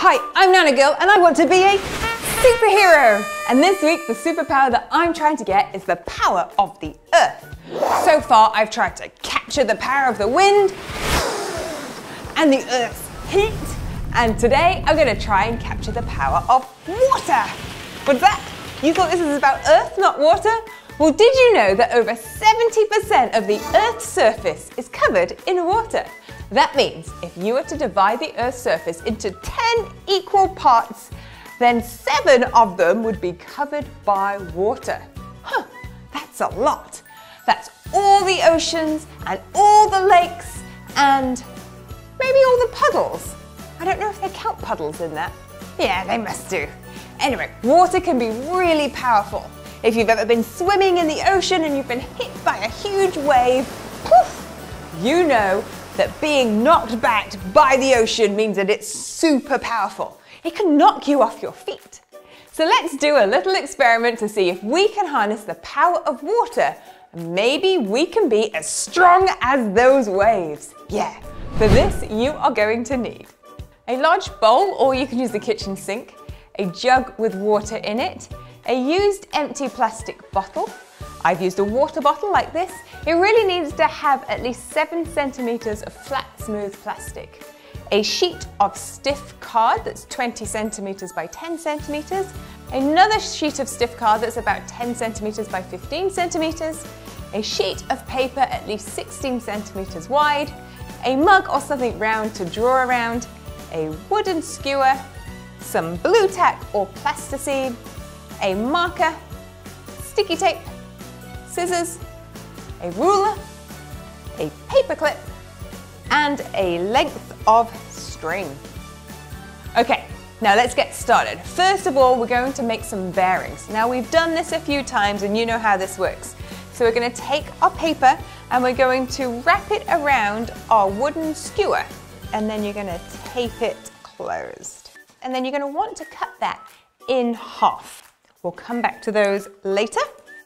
Hi, I'm Nanogirl and I want to be a superhero. And this week, the superpower that I'm trying to get is the power of the earth. So far, I've tried to capture the power of the wind and the earth's heat. And today, I'm gonna try and capture the power of water. What's that? You thought this is about earth, not water? Well, did you know that over 70% of the Earth's surface is covered in water? That means if you were to divide the Earth's surface into 10 equal parts, then seven of them would be covered by water. Huh, that's a lot. That's all the oceans and all the lakes and maybe all the puddles. I don't know if they count puddles in that. Yeah, they must do. Anyway, water can be really powerful. If you've ever been swimming in the ocean and you've been hit by a huge wave, poof, you know that being knocked back by the ocean means that it's super powerful. It can knock you off your feet. So let's do a little experiment to see if we can harness the power of water. Maybe we can be as strong as those waves. Yeah, for this you are going to need a large bowl or you can use the kitchen sink, a jug with water in it, a used empty plastic bottle. I've used a water bottle like this. It really needs to have at least seven centimeters of flat, smooth plastic. A sheet of stiff card that's 20 centimeters by 10 centimeters. Another sheet of stiff card that's about 10 centimeters by 15 centimeters. A sheet of paper at least 16 centimeters wide. A mug or something round to draw around. A wooden skewer. Some blue tack or plasticine a marker, sticky tape, scissors, a ruler, a paperclip, and a length of string. Okay, now let's get started. First of all, we're going to make some bearings. Now we've done this a few times and you know how this works. So we're going to take our paper and we're going to wrap it around our wooden skewer and then you're going to tape it closed. And then you're going to want to cut that in half. We'll come back to those later.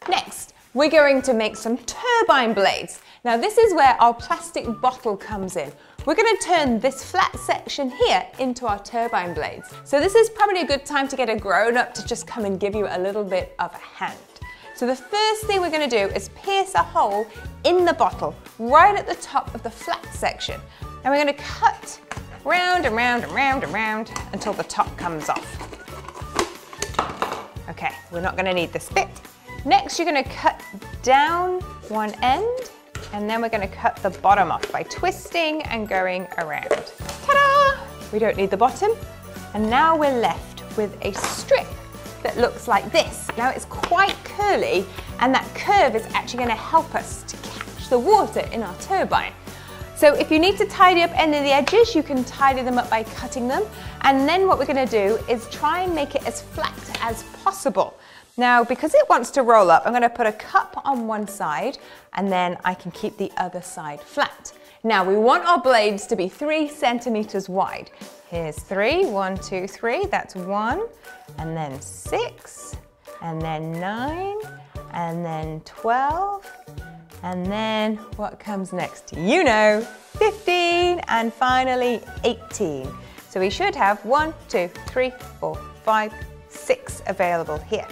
Next, we're going to make some turbine blades. Now this is where our plastic bottle comes in. We're going to turn this flat section here into our turbine blades. So this is probably a good time to get a grown-up to just come and give you a little bit of a hand. So the first thing we're going to do is pierce a hole in the bottle right at the top of the flat section. And we're going to cut round and round and round and round until the top comes off. Okay, we're not gonna need this bit. Next, you're gonna cut down one end and then we're gonna cut the bottom off by twisting and going around. Ta-da! We don't need the bottom. And now we're left with a strip that looks like this. Now it's quite curly and that curve is actually gonna help us to catch the water in our turbine. So if you need to tidy up any of the edges, you can tidy them up by cutting them. And then what we're gonna do is try and make it as flat as possible. Now, because it wants to roll up, I'm gonna put a cup on one side and then I can keep the other side flat. Now, we want our blades to be three centimeters wide. Here's three, one, two, three, that's one, and then six, and then nine, and then 12, and then what comes next? You know, 15 and finally 18. So we should have one, two, three, four, five, six available here.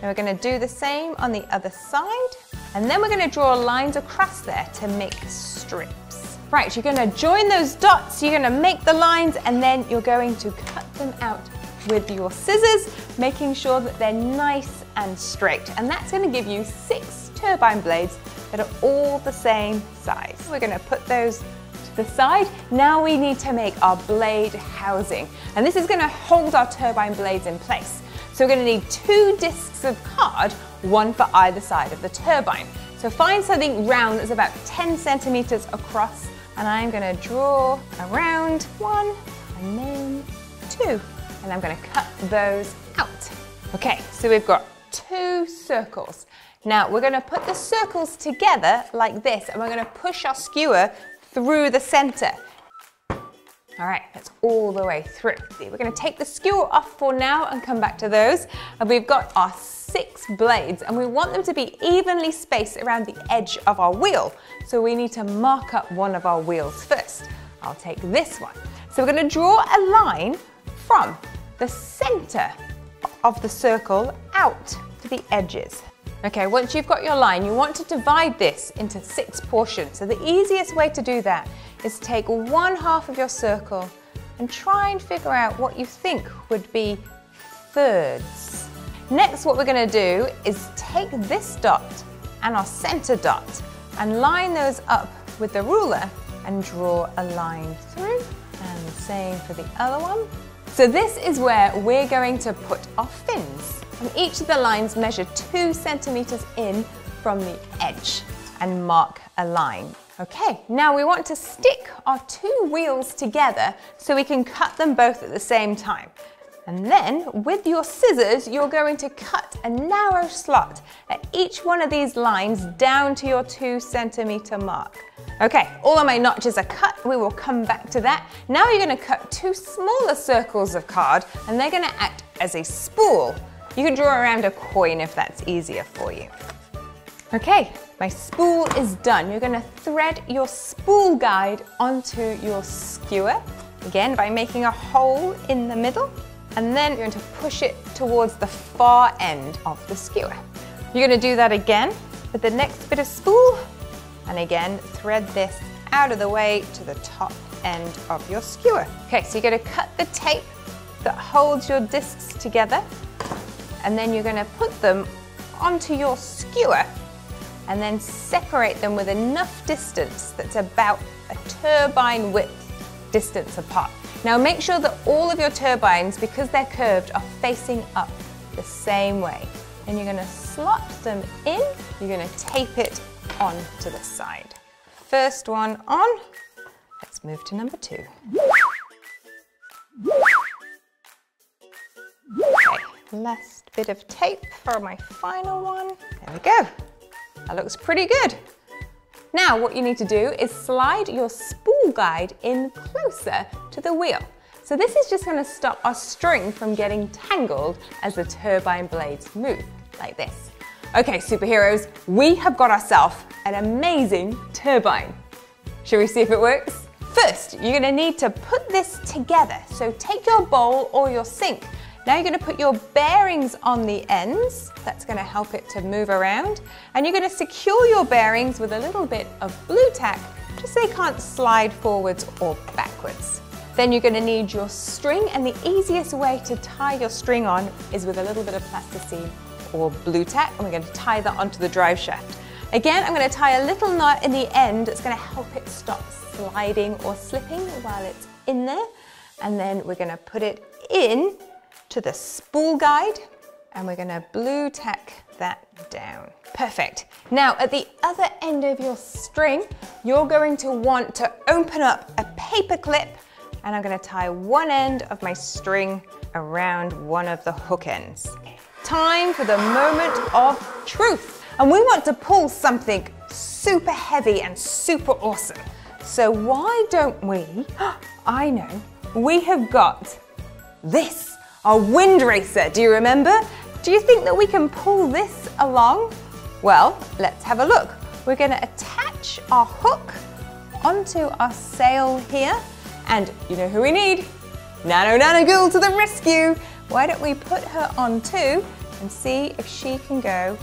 Now we're gonna do the same on the other side. And then we're gonna draw lines across there to make strips. Right, you're gonna join those dots, you're gonna make the lines, and then you're going to cut them out with your scissors, making sure that they're nice and straight. And that's gonna give you six turbine blades that are all the same size. We're gonna put those to the side. Now we need to make our blade housing. And this is gonna hold our turbine blades in place. So we're gonna need two discs of card, one for either side of the turbine. So find something round that's about 10 centimeters across and I'm gonna draw around one and then two. And I'm gonna cut those out. Okay, so we've got two circles. Now we're going to put the circles together like this and we're going to push our skewer through the center. All right, that's all the way through. We're going to take the skewer off for now and come back to those. And we've got our six blades and we want them to be evenly spaced around the edge of our wheel. So we need to mark up one of our wheels first. I'll take this one. So we're going to draw a line from the center of the circle out to the edges. Okay, once you've got your line, you want to divide this into six portions. So the easiest way to do that is take one half of your circle and try and figure out what you think would be thirds. Next, what we're gonna do is take this dot and our center dot and line those up with the ruler and draw a line through and same for the other one. So this is where we're going to put our fins. And each of the lines measure two centimeters in from the edge and mark a line. Okay, now we want to stick our two wheels together so we can cut them both at the same time. And then with your scissors, you're going to cut a narrow slot at each one of these lines down to your two centimeter mark. Okay, all of my notches are cut. We will come back to that. Now you're gonna cut two smaller circles of card and they're gonna act as a spool. You can draw around a coin if that's easier for you. Okay, my spool is done. You're gonna thread your spool guide onto your skewer, again by making a hole in the middle and then you're going to push it towards the far end of the skewer. You're going to do that again with the next bit of spool and again thread this out of the way to the top end of your skewer. Okay, so you're going to cut the tape that holds your discs together and then you're going to put them onto your skewer and then separate them with enough distance that's about a turbine width distance apart. Now make sure that all of your turbines, because they're curved, are facing up the same way. And you're gonna slot them in, you're gonna tape it on to the side. First one on, let's move to number two. Last bit of tape for my final one. There we go. That looks pretty good. Now what you need to do is slide your spool guide in closer to the wheel. So this is just going to stop our string from getting tangled as the turbine blades move, like this. Okay, superheroes, we have got ourselves an amazing turbine. Shall we see if it works? First, you're going to need to put this together. So take your bowl or your sink now you're going to put your bearings on the ends. That's going to help it to move around. And you're going to secure your bearings with a little bit of blue tack just so they can't slide forwards or backwards. Then you're going to need your string and the easiest way to tie your string on is with a little bit of plasticine or blue tack and we're going to tie that onto the drive shaft. Again, I'm going to tie a little knot in the end that's going to help it stop sliding or slipping while it's in there. And then we're going to put it in to the spool guide and we're gonna blue tack that down. Perfect. Now at the other end of your string, you're going to want to open up a paper clip and I'm gonna tie one end of my string around one of the hook ends. Time for the moment of truth. And we want to pull something super heavy and super awesome. So why don't we, I know, we have got this. Our wind racer, do you remember? Do you think that we can pull this along? Well, let's have a look. We're gonna attach our hook onto our sail here. And you know who we need? Nano Nano Girl to the rescue. Why don't we put her on too and see if she can go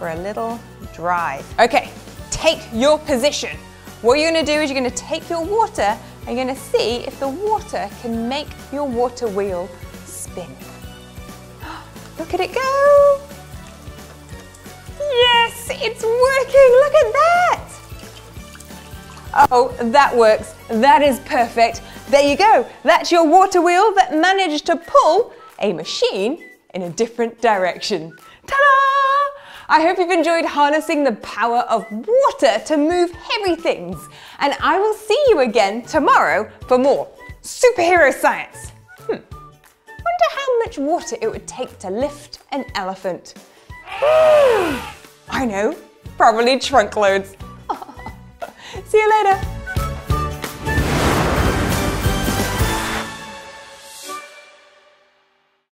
for a little drive. Okay, take your position. What you're gonna do is you're gonna take your water and you're gonna see if the water can make your water wheel spin. Look at it go! Yes, it's working, look at that! Oh, that works, that is perfect. There you go, that's your water wheel that managed to pull a machine in a different direction. Ta-da! I hope you've enjoyed harnessing the power of water to move heavy things. And I will see you again tomorrow for more superhero science much water it would take to lift an elephant. I know, probably trunk loads. See you later.